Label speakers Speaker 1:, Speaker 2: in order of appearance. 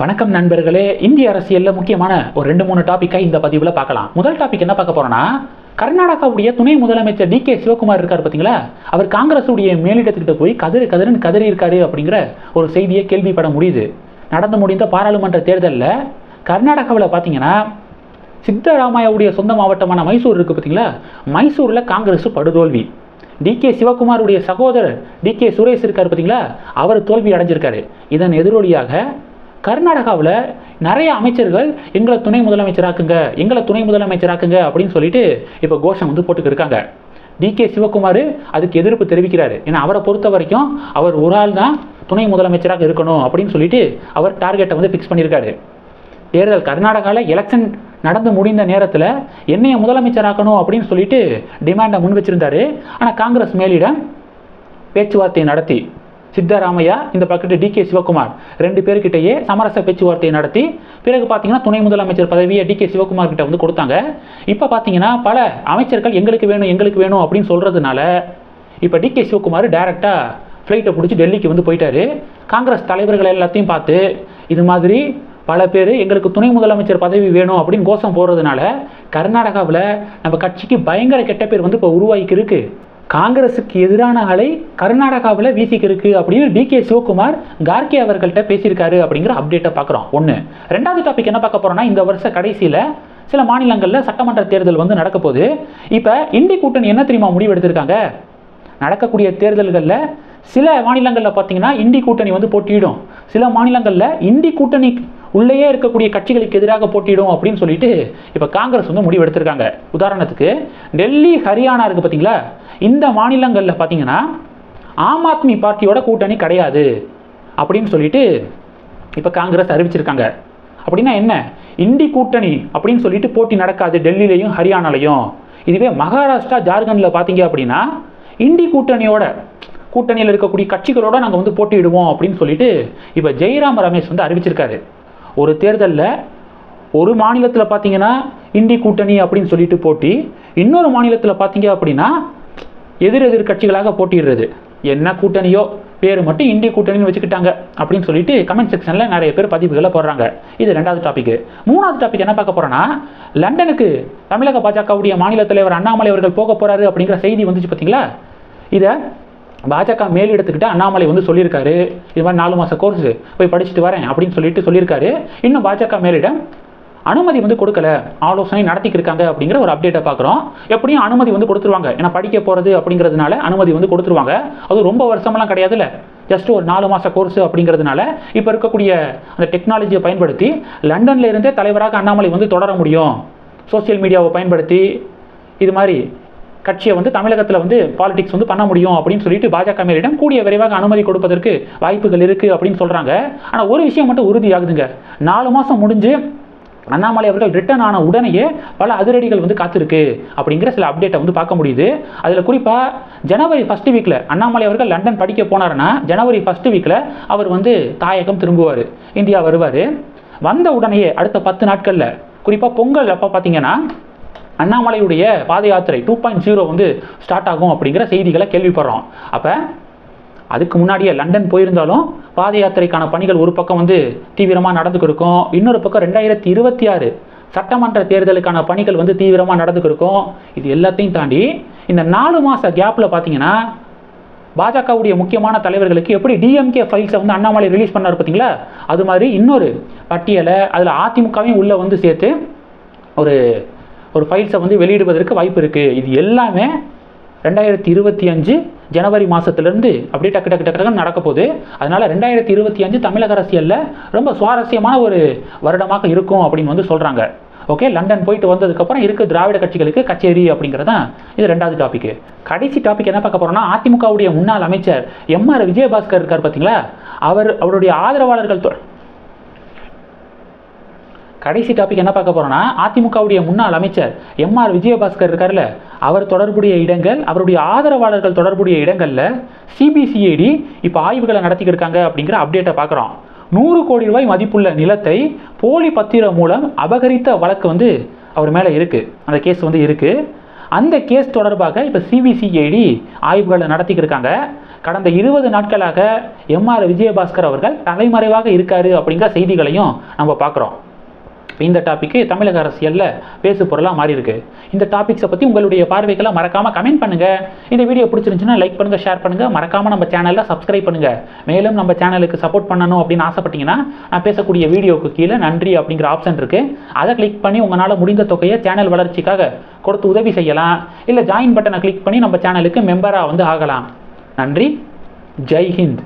Speaker 1: வணக்கம் நண்பர்களே. இந்திய அரசியலில் முக்கியமான ஒரு ரெண்டு மூணு டாப்பிக்கை இந்த பதிவில் பார்க்கலாம். முதல் டாபிக் என்ன பார்க்க போறோம்னா கர்நாடகாவுடைய துணை முதலமைச்சர் டி கே சிவகுமார் இருக்கார் பார்த்தீங்களா அவர் காங்கிரஸுடைய மேலிடத்துக்கிட்ட போய் கதிரு கதிருன்னு கதறி இருக்காரு அப்படிங்கிற ஒரு செய்தியை கேள்விப்பட முடியுது. நடந்து முடிந்த பாராளுமன்ற தேர்தலில் கர்நாடகாவில் பார்த்தீங்கன்னா சித்தராமையாவுடைய சொந்த மாவட்டமான மைசூர் இருக்குது பார்த்தீங்களா மைசூரில் காங்கிரஸ் படுதோல்வி. டி கே சிவகுமாருடைய சகோதரர் டி கே சுரேஷ் இருக்கார் பார்த்தீங்களா அவர் தோல்வி அடைஞ்சிருக்காரு. இதன் எதிரொலியாக கர்நாடகாவில் நிறைய அமைச்சர்கள் எங்களை துணை முதலமைச்சராக்குங்க எங்களை துணை முதலமைச்சராக்குங்க அப்படின்னு சொல்லிட்டு இப்போ கோஷம் வந்து போட்டுக்கிட்டு இருக்காங்க. டி கே சிவகுமார் அதுக்கு எதிர்ப்பு தெரிவிக்கிறாரு. ஏன்னா அவரை பொறுத்த வரைக்கும் அவர் ஒரு ஆள் தான் துணை முதலமைச்சராக இருக்கணும் அப்படின்னு சொல்லிட்டு அவர் டார்கெட்டை வந்து ஃபிக்ஸ் பண்ணியிருக்காரு. தேர்தல் கர்நாடகாவில் எலெக்ஷன் நடந்து முடிந்த நேரத்தில் என்னைய முதலமைச்சராக்கணும் அப்படின்னு சொல்லிட்டு டிமாண்டை முன் வச்சிருந்தாரு. ஆனால் காங்கிரஸ் மேலிடம் பேச்சுவார்த்தை நடத்தி சித்தராமையா இந்த பக்கத்து டி கே சிவகுமார். ரெண்டு பேர்கிட்டயே சமரச பேச்சுவார்த்தையை நடத்தி பிறகு பார்த்தீங்கன்னா துணை முதலமைச்சர் பதவியை டி கே சிவகுமார் கிட்ட வந்து கொடுத்தாங்க. இப்போ பார்த்தீங்கன்னா பல அமைச்சர்கள் எங்களுக்கு வேணும் எங்களுக்கு வேணும் அப்படின்னு சொல்கிறதுனால இப்போ டி கே சிவகுமார் டைரெக்டாக ஃப்ளைட்டை பிடிச்சி டெல்லிக்கு வந்து போயிட்டாரு. காங்கிரஸ் தலைவர்கள் எல்லாத்தையும் பார்த்து இது மாதிரி பல பேர் எங்களுக்கு துணை முதலமைச்சர் பதவி வேணும் அப்படின்னு கோஷம் போடுறதுனால கர்நாடகாவில் நம்ம கட்சிக்கு பயங்கர கெட்ட பேர் வந்து இப்போ உருவாக்கி இருக்குது காங்கிரஸுக்கு எதிரான அலை கர்நாடகாவில் வீசிக்கு இருக்குது அப்படின்னு டி கே சிவகுமார் கார்கே அவர்கள்ட்ட பேசியிருக்காரு அப்படிங்கிற அப்டேட்டை பார்க்குறோம். ஒன்று ரெண்டாவது டாபிக் என்ன பார்க்க போகிறோம்னா இந்த வருஷ கடைசியில் சில மாநிலங்களில் சட்டமன்ற தேர்தல் வந்து நடக்க போகுது. இப்போ இந்தி கூட்டணி என்ன தெரியுமா முடிவு எடுத்திருக்காங்க? நடக்கக்கூடிய தேர்தல்களில் சில மாநிலங்களில் பார்த்தீங்கன்னா இந்தி கூட்டணி வந்து போட்டியிடும். சில மாநிலங்களில் இந்தி கூட்டணி உள்ளேயே இருக்கக்கூடிய கட்சிகளுக்கு எதிராக போட்டியிடும் அப்படின்னு சொல்லிட்டு இப்போ காங்கிரஸ் வந்து முடிவு எடுத்திருக்காங்க. உதாரணத்துக்கு டெல்லி ஹரியானா இருக்குது பார்த்தீங்களா? இந்த மாநிலங்களில் பார்த்தீங்கன்னா ஆம் ஆத்மி பார்ட்டியோட கூட்டணி கிடையாது. அப்படின்னு சொல்லிட்டு இப்போ காங்கிரஸ் அறிவிச்சிருக்காங்க. அப்படின்னா என்ன? இந்தி கூட்டணி அப்படின்னு சொல்லிட்டு போட்டி நடக்காது டெல்லியிலையும் ஹரியானாலையும். இதுவே மகாராஷ்டிரா ஜார்க்கண்டில் பார்த்தீங்க அப்படின்னா இந்தி கூட்டணியோட கூட்டணியில் இருக்கக்கூடிய கட்சிகளோட நாங்கள் வந்து போட்டியிடுவோம் அப்படின்னு சொல்லிட்டு இப்போ ஜெயராம ரமேஷ் வந்து அறிவிச்சிருக்காரு. ஒரு தேர்தலில் ஒரு மாநிலத்தில் பார்த்தீங்கன்னா இந்தி கூட்டணி அப்படின்னு சொல்லிட்டு போட்டி இன்னொரு மாநிலத்தில் பார்த்தீங்க அப்படின்னா எதிரெதிர் கட்சிகளாக போட்டியிடுறது. என்ன கூட்டணியோ பேர் மட்டும் இந்திய கூட்டணின்னு வச்சுக்கிட்டாங்க அப்படின்னு சொல்லிட்டு கமெண்ட் செக்ஷனில் நிறைய பேர் பதிவுகளை போடுறாங்க. இது ரெண்டாவது டாபிக் மூணாவது டாபிக் என்ன பார்க்க போறோம்னா லண்டனுக்கு தமிழக பாஜகவுடைய மாநில தலைவர் அண்ணாமலை அவர்கள் போக போறாரு அப்படிங்கிற செய்தி வந்துச்சு பார்த்தீங்களா? இதை பாஜக மேலிடத்துக்கிட்ட அண்ணாமலை வந்து சொல்லியிருக்காரு. இது மாதிரி நாலு மாத கோர்ஸ் போய் படிச்சுட்டு வரேன் அப்படின்னு சொல்லிட்டு சொல்லியிருக்காரு. இன்னும் பாஜக மேலிடம் அனுமதி வந்து கொடுக்கல. ஆலோசனை நடத்திக்கிருக்காங்க இருக்காங்க அப்படிங்கிற ஒரு அப்டேட்டை பார்க்குறோம். எப்படியும் அனுமதி வந்து கொடுத்துருவாங்க. ஏன்னா படிக்க போகிறது அப்படிங்கிறதுனால அனுமதி வந்து கொடுத்துருவாங்க. அது ரொம்ப வருஷமெல்லாம் கிடையாதுல்ல. ஜஸ்ட் ஒரு நாலு மாத கோர்ஸ் அப்படிங்கிறதுனால இப்போ இருக்கக்கூடிய அந்த டெக்னாலஜியை பயன்படுத்தி லண்டனில் இருந்தே தலைவராக அண்ணாமலை வந்து தொடர முடியும். சோஷியல் மீடியாவை பயன்படுத்தி இது மாதிரி கட்சியை வந்து தமிழகத்தில் வந்து பாலிடிக்ஸ் வந்து பண்ண முடியும் அப்படின்னு சொல்லிட்டு பாஜக மேலிடம் கூடிய விரைவாக அனுமதி கொடுப்பதற்கு வாய்ப்புகள் இருக்குது அப்படின்னு சொல்கிறாங்க ஆனால் ஒரு விஷயம் மட்டும் உறுதியாகுதுங்க. நாலு மாதம் முடிஞ்சு அண்ணாமலை அவர்கள் ரிட்டர்ன் ஆன உடனேயே பல அதிரடிகள் வந்து காத்திருக்கு அப்படிங்கிற சில அப்டேட்டை வந்து பார்க்க முடியுது. அதில் குறிப்பாக ஜனவரி ஃபர்ஸ்ட் வீக்கில் அண்ணாமலை அவர்கள் லண்டன் படிக்க போனாருன்னா ஜனவரி ஃபர்ஸ்ட் வீக்கில் அவர் வந்து தாயகம் திரும்புவார். இந்தியா வருவார். வந்த உடனேயே அடுத்த பத்து நாட்களில் குறிப்பாக பொங்கல் அப்போ பார்த்தீங்கன்னா அண்ணாமலையுடைய பாத யாத்திரை டூ பாயிண்ட் ஜீரோ வந்து ஸ்டார்ட் ஆகும் அப்படிங்கிற செய்திகளை கேள்விப்படுறோம். அப்போ அதுக்கு முன்னாடியே லண்டன் போயிருந்தாலும் பாத யாத்திரைக்கான பணிகள் ஒரு பக்கம் வந்து தீவிரமாக நடந்துக்கிருக்கும் இன்னொரு பக்கம் ரெண்டாயிரத்தி இருபத்தி ஆறு சட்டமன்ற தேர்தலுக்கான பணிகள் வந்து தீவிரமாக நடந்துக்கிருக்கும் இது எல்லாத்தையும் தாண்டி இந்த நாலு மாத கேப்பில் பார்த்தீங்கன்னா பாஜகவுடைய முக்கியமான தலைவர்களுக்கு எப்படி டிஎம்கே ஃபைல்ஸை வந்து அண்ணாமலை ரிலீஸ் பண்ணார் பார்த்தீங்களா அது மாதிரி இன்னொரு பட்டியலை அதில் அதிமுகவையும் உள்ளே வந்து சேர்த்து ஒரு ஒரு ஃபைல்ஸை வந்து வெளியிடுவதற்கு வாய்ப்பு இருக்குது இது எல்லாமே ரெண்டாயிரத்தி இருபத்தி அஞ்சு ஜனவரி மாதத்துலேருந்து அப்படியே டக்கு டக்கு டக்கு டக்குன்னு நடக்க போகுது. அதனால் ரெண்டாயிரத்தி இருபத்தி அஞ்சு தமிழக அரசியலில் ரொம்ப சுவாரஸ்யமான ஒரு வருடமாக இருக்கும் அப்படின்னு வந்து சொல்கிறாங்க ஓகே லண்டன் போயிட்டு வந்ததுக்கப்புறம் இருக்க திராவிட கட்சிகளுக்கு கச்சேரி அப்படிங்கிறதான் இது ரெண்டாவது டாபிக் கடைசி டாபிக் என்ன பார்க்க போகிறோம்னா அதிமுகவுடைய முன்னாள் அமைச்சர் எம்ஆர் விஜயபாஸ்கர் இருக்கார் பார்த்தீங்களா அவர் அவருடைய ஆதரவாளர்கள் தொ- கடைசி டாபிக் என்ன பார்க்க போகிறோன்னா அதிமுகவுடைய முன்னாள் அமைச்சர் எம்ஆர் விஜயபாஸ்கர் இருக்கார்ல அவர் தொடர்புடைய இடங்கள் அவருடைய ஆதரவாளர்கள் தொடர்புடைய இடங்களில் சிபிசிஐடி இப்போ ஆய்வுகளை நடத்திக்கிட்டு இருக்காங்க அப்படிங்கிற அப்டேட்டை பார்க்குறோம். நூறு கோடி ரூபாய் மதிப்புள்ள நிலத்தை போலி பத்திரம் மூலம் அபகரித்த வழக்கு வந்து அவர் மேலே இருக்குது அந்த கேஸ் வந்து இருக்குது அந்த கேஸ் தொடர்பாக இப்போ சிபிசிஐடி ஆய்வுகளை நடத்திக்கிட்டு இருக்காங்க. கடந்த இருபது நாட்களாக எம்ஆர் விஜயபாஸ்கர் அவர்கள் தலைமறைவாக இருக்காரு அப்படிங்கிற செய்திகளையும் நம்ம பார்க்குறோம். இந்த டாப்பிக்கு தமிழக அரசியலில் பேசு பொருளாக மாறி இருக்கு இந்த டாபிக்ஸை பற்றி உங்களுடைய பார்வைகளை மறக்காமல் கமெண்ட் பண்ணுங்கள் இந்த வீடியோ பிடிச்சிருந்துச்சுன்னா லைக் பண்ணுங்கள் ஷேர் பண்ணுங்கள் மறக்காமல் நம்ம சேனலில் சப்ஸ்கிரைப் பண்ணுங்கள் மேலும் நம்ம சேனலுக்கு சப்போர்ட் பண்ணணும் அப்படின்னு ஆசைப்பட்டீங்கன்னா நான் பேசக்கூடிய வீடியோவுக்கு கீழே நன்றி அப்படிங்கிற ஆப்ஷன் இருக்குது அதை கிளிக் பண்ணி உங்களால் முடிந்த தொகையை சேனல் வளர்ச்சிக்காக கொடுத்து உதவி செய்யலாம். இல்லை ஜாயின் பட்டனை கிளிக் பண்ணி நம்ம சேனலுக்கு மெம்பராக வந்து ஆகலாம். நன்றி. ஜெய் ஹிந்த்.